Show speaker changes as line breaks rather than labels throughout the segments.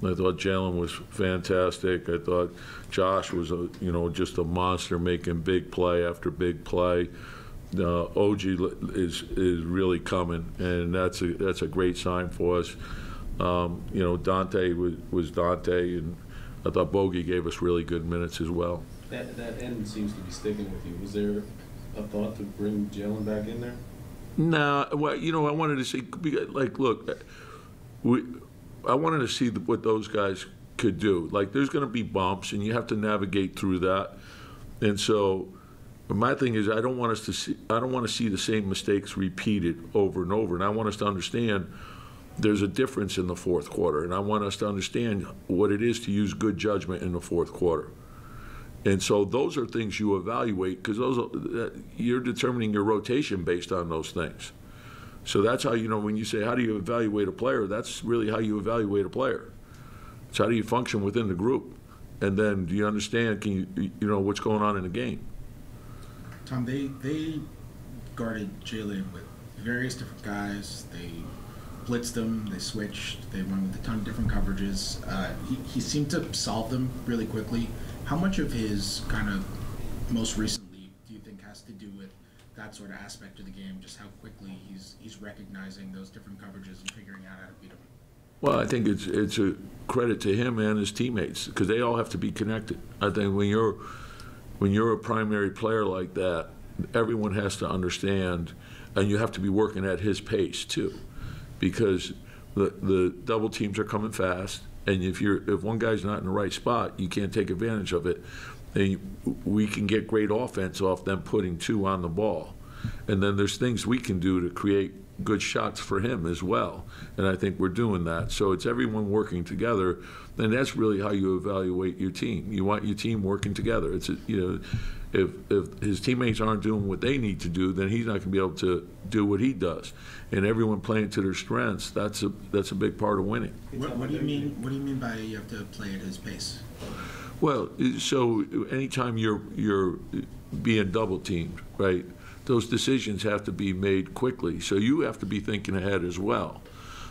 I thought Jalen was fantastic. I thought Josh was a, you know, just a monster making big play after big play. Uh, OG is is really coming, and that's a that's a great sign for us. Um, you know, Donte was, was Donte, and I thought Bogey gave us really good minutes as well.
That, that end seems to be sticking with you. Was there a thought to bring Jalen back in there?
Nah, well, you know, I wanted to see, like, look, we, I wanted to see what those guys could do. Like, there's going to be bumps, and you have to navigate through that. And so, my thing is, I don't want us to see, I don't want to see the same mistakes repeated over and over. And I want us to understand there's a difference in the fourth quarter, and I want us to understand what it is to use good judgment in the fourth quarter. And so those are things you evaluate because those you're determining your rotation based on those things. So that's how you know when you say how do you evaluate a player, that's really how you evaluate a player. It's how do you function within the group, and then do you understand? Can you you know what's going on in the game?
Tom, they they guarded Jalen with various different guys. They blitzed them. They switched. They went with a ton of different coverages. Uh, he, he seemed to solve them really quickly. How much of his kind of most recently do you think has to do with that sort of aspect of the game? Just how quickly he's he's recognizing those different coverages and figuring out how to beat them.
Well, I think it's it's a credit to him and his teammates because they all have to be connected. I think when you're when you're a primary player like that, everyone has to understand, and you have to be working at his pace too, because the the double teams are coming fast and if you're if one guy's not in the right spot, you can't take advantage of it. And we can get great offense off them putting two on the ball, and then there's things we can do to create good shots for him as well. And I think we're doing that. So it's everyone working together, and that's really how you evaluate your team. You want your team working together. It's a, you know if, if his teammates aren't doing what they need to do, then he's not going to be able to do what he does. And everyone playing to their strengths, that's a that's a big part of winning.
What, what do you mean? What do you mean by you have to play at his pace?
Well, so anytime you're you're being double teamed, right? Those decisions have to be made quickly. So you have to be thinking ahead as well.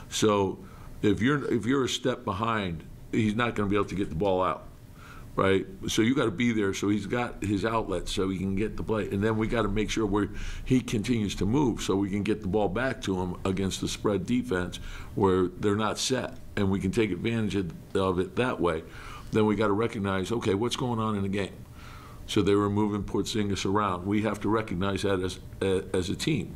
So if you're if you're a step behind, he's not going to be able to get the ball out right? So you got to be there so he's got his outlet so he can get the play. And then we got to make sure where he continues to move so we can get the ball back to him against the spread defense where they're not set and we can take advantage of it that way. Then we got to recognize, okay, what's going on in the game? So they were moving Porzingis around. We have to recognize that as as a team,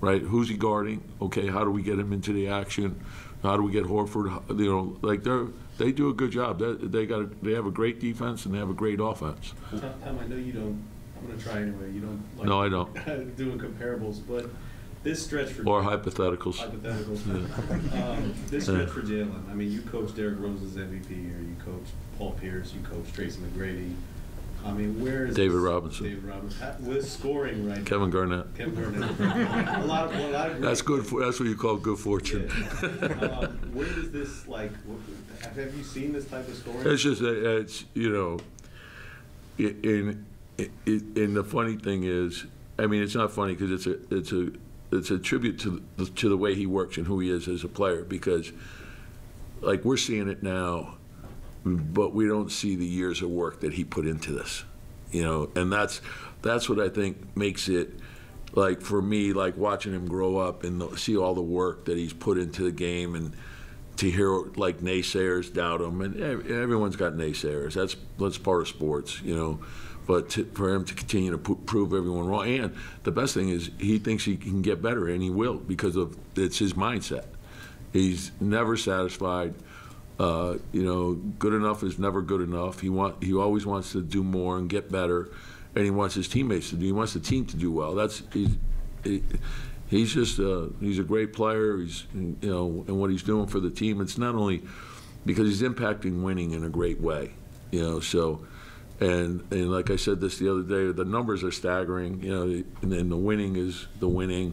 right? Who's he guarding? Okay, how do we get him into the action? How do we get Horford? You know, like they're they do a good job. They, they got a, they have a great defense and they have a great offense.
Tom, I know you don't. I'm going to try anyway. You don't. Like
no, I don't.
doing comparables, but this stretch for
or hypotheticals.
Hypotheticals. Yeah. um, this stretch for Jalen. I mean, you coached Derrick Rose's MVP here. You coached Paul Pierce. You coached Tracy McGrady. I mean, where is
David Robinson?
David Robinson with scoring right.
Kevin
now.
Garnett.
Kevin Garnett. a lot of, a lot of
That's good. For, that's what you call good fortune.
Yeah. um, where does this like? Have you seen this type of scoring?
It's just it's you know, in in, in the funny thing is, I mean, it's not funny because it's a it's a it's a tribute to the, to the way he works and who he is as a player because, like, we're seeing it now but we don't see the years of work that he put into this, you know, and that's that's what I think makes it like for me, like watching him grow up and see all the work that he's put into the game and to hear like naysayers doubt him and everyone's got naysayers. That's that's part of sports, you know. But to, for him to continue to prove everyone wrong, and the best thing is he thinks he can get better, and he will because of it's his mindset. He's never satisfied uh, you know, good enough is never good enough. He want he always wants to do more and get better, and he wants his teammates to do. He wants the team to do well. That's he's he, he's just a, he's a great player. He's you know, and what he's doing for the team. It's not only because he's impacting winning in a great way. You know, so. And, and like I said this the other day, the numbers are staggering. You know, and, and the winning is the winning,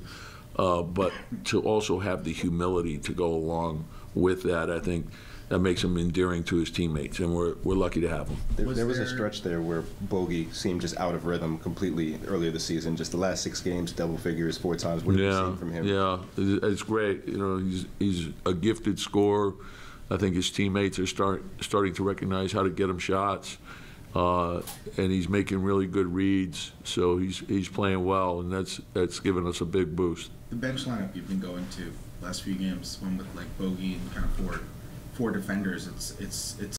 uh, but to also have the humility to go along with that, I think that makes him endearing to his teammates, and we're, we're lucky to have him.
There, was, there was a stretch there where Bogey seemed just out of rhythm completely earlier this season. Just the last six games, double figures, four times. What have
yeah,
you seen from him?
Yeah, it's great. You know, he's, he's a gifted scorer. I think his teammates are start, starting to recognize how to get him shots. Uh, and he's making really good reads. So he's he's playing well, and that's that's given us a big boost.
The bench lineup you've been going to last few games, one with like Bogey and kind of Ford four defenders. It's it's it's